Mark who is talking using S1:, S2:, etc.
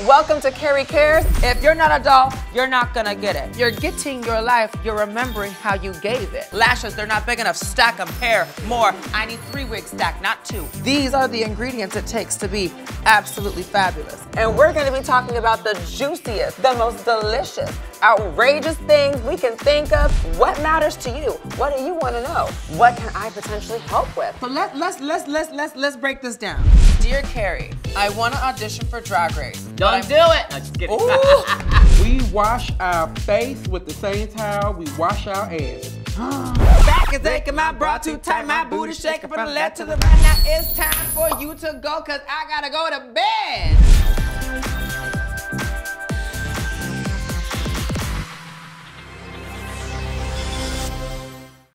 S1: Welcome to Kerri Kares.
S2: If you're not a doll, you're not gonna get it.
S1: You're getting your life, you're remembering how you gave it.
S2: Lashes, they're not big enough. Stack them. Hair, more. I need three wigs stacked, not two.
S1: These are the ingredients it takes to be absolutely fabulous. And we're gonna be talking about the juiciest, the most delicious, outrageous things we can think of. What matters to you? What do you wanna know? What can I potentially help with?
S2: So let, let's let's let's let's let's break this down. Dear Kerri, I want to audition for Drag Race.
S3: Don't do it. No, just kidding.
S4: We wash our face with the same towel we wash our ass.
S2: Back is aching, my bra too tight, my booty shaking from the left to the right. Now it's time for you to go, cause I gotta go to bed.